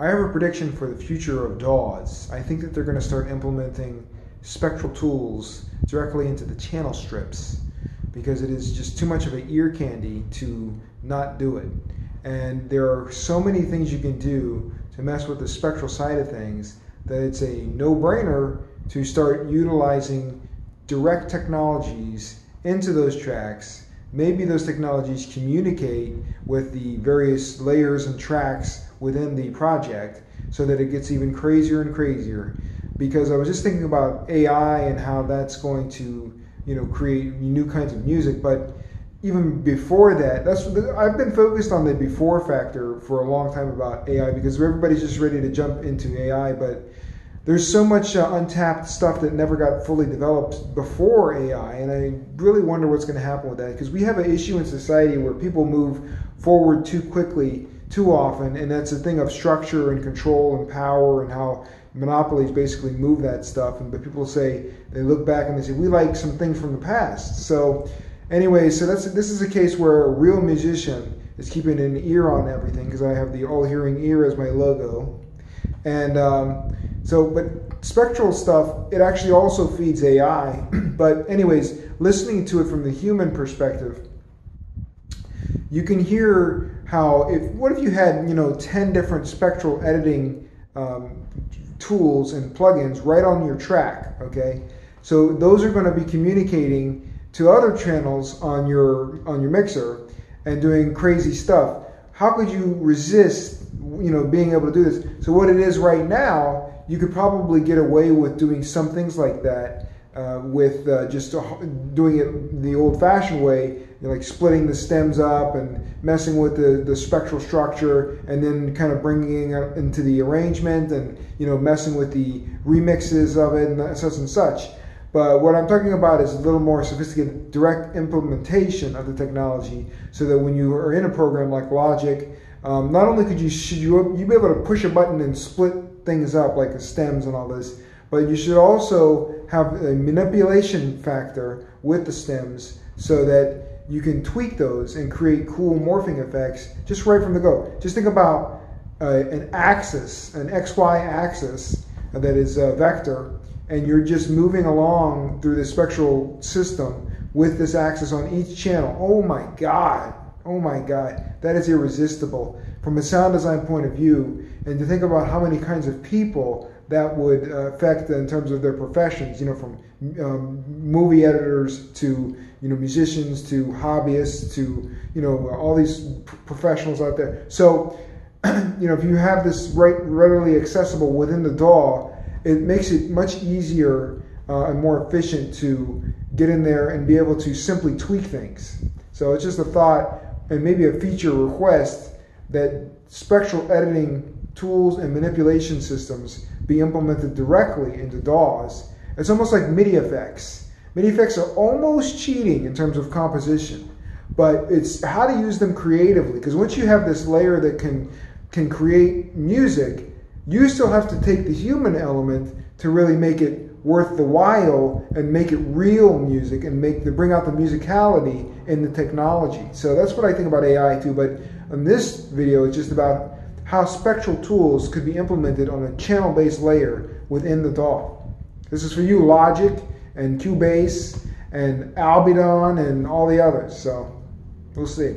I have a prediction for the future of DAWs. I think that they're going to start implementing spectral tools directly into the channel strips because it is just too much of an ear candy to not do it. And there are so many things you can do to mess with the spectral side of things that it's a no brainer to start utilizing direct technologies into those tracks. Maybe those technologies communicate with the various layers and tracks within the project so that it gets even crazier and crazier. Because I was just thinking about AI and how that's going to, you know, create new kinds of music, but even before that, that's I've been focused on the before factor for a long time about AI because everybody's just ready to jump into AI, but there's so much uh, untapped stuff that never got fully developed before AI, and I really wonder what's going to happen with that because we have an issue in society where people move forward too quickly, too often, and that's a thing of structure and control and power and how monopolies basically move that stuff. And but people say they look back and they say we like some things from the past. So anyway, so that's this is a case where a real musician is keeping an ear on everything because I have the all-hearing ear as my logo, and. Um, so, but spectral stuff, it actually also feeds AI. but, anyways, listening to it from the human perspective, you can hear how if what if you had you know 10 different spectral editing um, tools and plugins right on your track okay? So those are going to be communicating to other channels on your on your mixer and doing crazy stuff. How could you resist you know being able to do this? So what it is right now you could probably get away with doing some things like that uh, with uh, just doing it the old-fashioned way, you know, like splitting the stems up and messing with the, the spectral structure, and then kind of bringing it into the arrangement and you know messing with the remixes of it and such and such. But what I'm talking about is a little more sophisticated direct implementation of the technology, so that when you are in a program like Logic, um, not only could you should you you be able to push a button and split things up like the stems and all this, but you should also have a manipulation factor with the stems so that you can tweak those and create cool morphing effects just right from the go. Just think about uh, an axis, an XY axis that is a vector, and you're just moving along through the spectral system with this axis on each channel. Oh my God, oh my God, that is irresistible from a sound design point of view, and to think about how many kinds of people that would affect in terms of their professions, you know, from um, movie editors to, you know, musicians to hobbyists to, you know, all these professionals out there. So, you know, if you have this right, readily accessible within the DAW, it makes it much easier uh, and more efficient to get in there and be able to simply tweak things. So it's just a thought and maybe a feature request that spectral editing tools and manipulation systems be implemented directly into DAWs. It's almost like MIDI effects. MIDI effects are almost cheating in terms of composition, but it's how to use them creatively. Because once you have this layer that can can create music, you still have to take the human element to really make it worth the while and make it real music and make the bring out the musicality in the technology. So that's what I think about AI too. But in this video, it's just about how spectral tools could be implemented on a channel-based layer within the DAW. This is for you, Logic and Cubase and Ableton and all the others. So we'll see.